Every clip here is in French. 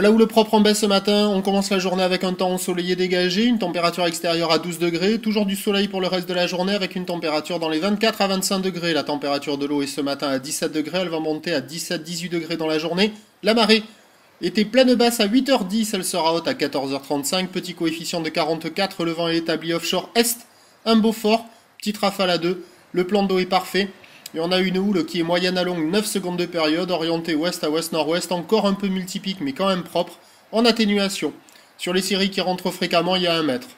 Là où le propre en baisse ce matin, on commence la journée avec un temps ensoleillé dégagé, une température extérieure à 12 degrés, toujours du soleil pour le reste de la journée avec une température dans les 24 à 25 degrés. La température de l'eau est ce matin à 17 degrés, elle va monter à 17-18 degrés dans la journée. La marée était pleine basse à 8h10, elle sera haute à 14h35, petit coefficient de 44, le vent est établi offshore est, un beau fort, petite rafale à 2, le plan d'eau est parfait, et on a une houle qui est moyenne à longue 9 secondes de période, orientée ouest à ouest-nord-ouest, encore un peu multipique mais quand même propre, en atténuation. Sur les séries qui rentrent fréquemment, il y a 1 mètre.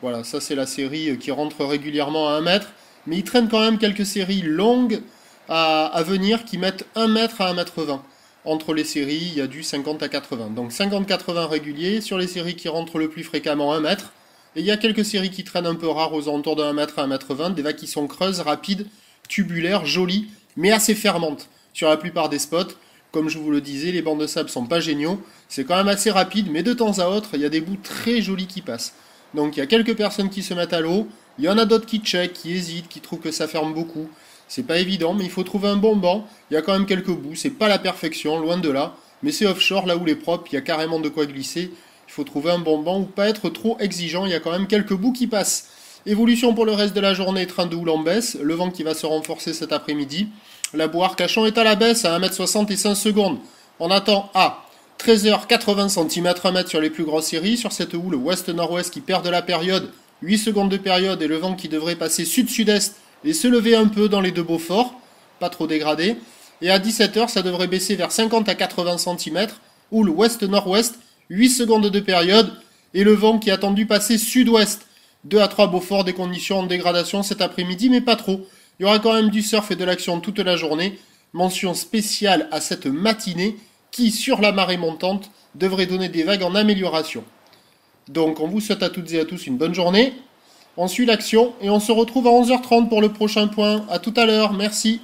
Voilà, ça c'est la série qui rentre régulièrement à 1 mètre, mais il traîne quand même quelques séries longues à, à venir qui mettent 1 mètre à 1 mètre 20 entre les séries, il y a du 50 à 80. Donc 50-80 réguliers, sur les séries qui rentrent le plus fréquemment 1 mètre. Et il y a quelques séries qui traînent un peu rares aux alentours de 1 mètre à 1 mètre 20, des vagues qui sont creuses, rapides, tubulaires, jolies, mais assez fermantes sur la plupart des spots. Comme je vous le disais, les bancs de sable sont pas géniaux, c'est quand même assez rapide, mais de temps à autre, il y a des bouts très jolis qui passent. Donc il y a quelques personnes qui se mettent à l'eau, il y en a d'autres qui checkent, qui hésitent, qui trouvent que ça ferme beaucoup. C'est pas évident, mais il faut trouver un bon banc. Il y a quand même quelques bouts, c'est pas la perfection, loin de là. Mais c'est offshore, là où les propres, il y a carrément de quoi glisser. Il faut trouver un bon banc ou pas être trop exigeant, il y a quand même quelques bouts qui passent. Évolution pour le reste de la journée, train de houle en baisse, le vent qui va se renforcer cet après-midi. La boire cachon est à la baisse à 1m65 secondes. On attend à 13h 80 cm 1 m sur les plus grosses séries. Sur cette houle ouest-nord-ouest qui perd de la période, 8 secondes de période et le vent qui devrait passer sud-sud-est et se lever un peu dans les deux Beaufort, pas trop dégradé. Et à 17h, ça devrait baisser vers 50 à 80 cm, ou le ouest-nord-ouest, 8 secondes de période, et le vent qui a tendu passer sud-ouest. 2 à 3 Beaufort, des conditions en dégradation cet après-midi, mais pas trop. Il y aura quand même du surf et de l'action toute la journée. Mention spéciale à cette matinée qui, sur la marée montante, devrait donner des vagues en amélioration. Donc on vous souhaite à toutes et à tous une bonne journée. On suit l'action et on se retrouve à 11h30 pour le prochain point. A tout à l'heure, merci.